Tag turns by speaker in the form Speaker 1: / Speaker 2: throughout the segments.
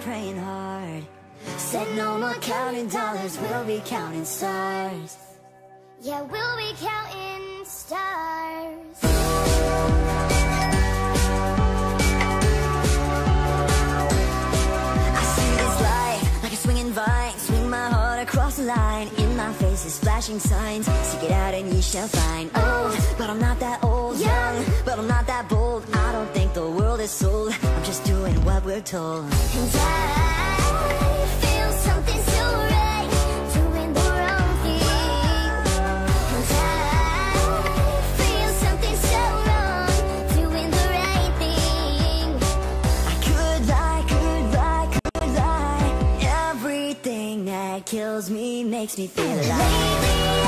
Speaker 1: praying hard. Said no more counting dollars, we'll be counting stars.
Speaker 2: Yeah, we'll be counting stars.
Speaker 1: I see this light like a swinging vine, swing my heart across the line In my face is flashing signs Seek it out and you shall find Oh, but I'm not that old yeah. Young, but I'm not that bold I don't all his soul. I'm just doing what we're told.
Speaker 2: And I feel something so right, doing the wrong thing. And I feel something so wrong, doing the right thing.
Speaker 1: I could lie, could lie, could lie. Everything that kills me makes me feel alive.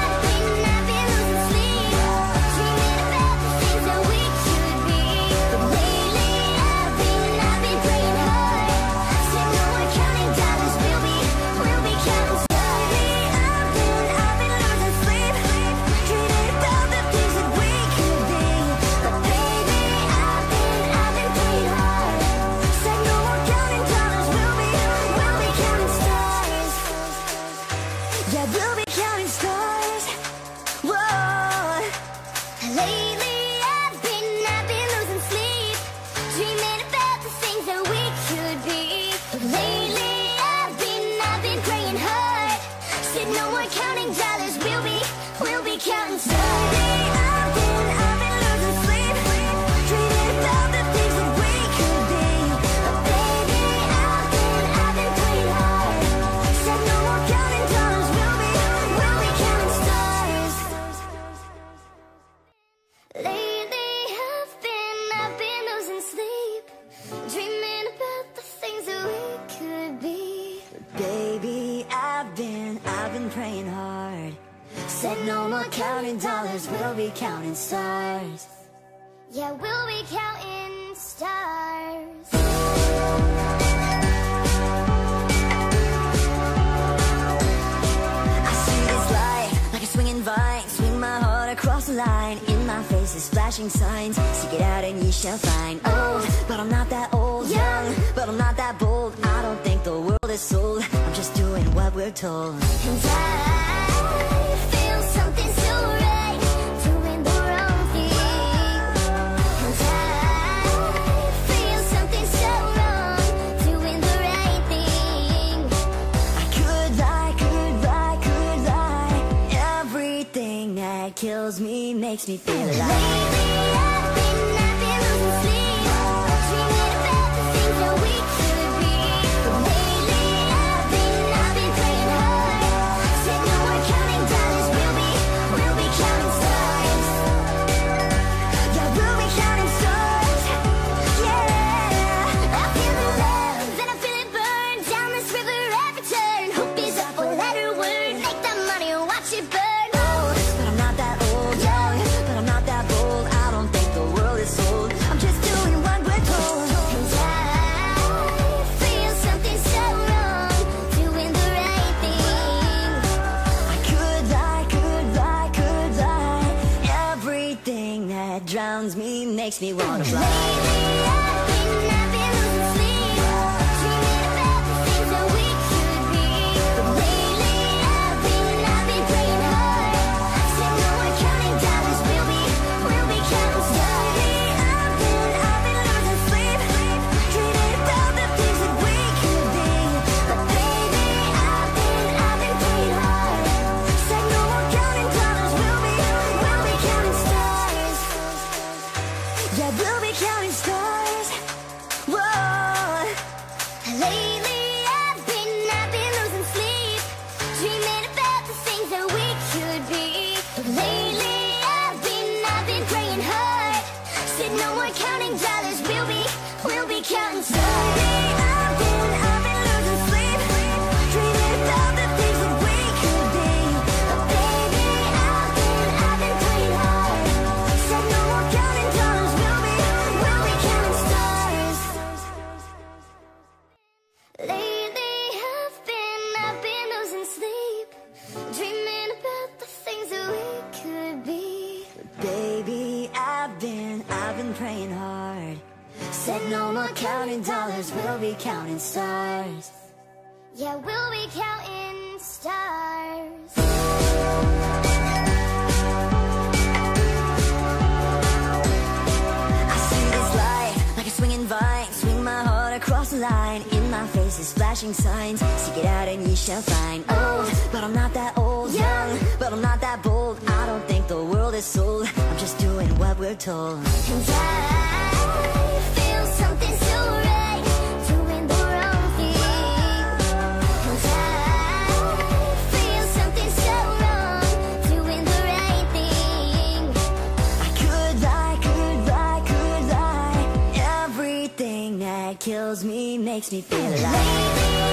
Speaker 2: counting dollars, we'll be, we'll be counting someday. praying hard. Said no more counting dollars, we'll be counting stars.
Speaker 1: Yeah, we'll be counting stars. I see this life like a swinging vine. Swing my heart across the line. In my face is flashing signs. Seek it out and you shall find. Old, but I'm not that old. Young, but I'm not that bold. I don't think the world is sold we're
Speaker 2: torn. I feel something's so right, doing the wrong thing. And I feel so wrong, doing the right thing.
Speaker 1: I could lie, could lie, could lie. Everything that kills me makes me feel alive. drowns me, makes me wanna fly.
Speaker 2: More counting
Speaker 1: Said no more counting dollars, we'll be counting stars. Yeah, we'll be counting stars. I see this light like a swinging vine. Swing my heart across the line. In my face is flashing signs. Seek it out and ye shall find. Old, but I'm not that old. Young, but I'm not that bold. I don't think the world is sold. I'm just doing what we're told.
Speaker 2: And I
Speaker 1: kills me makes me feel alive.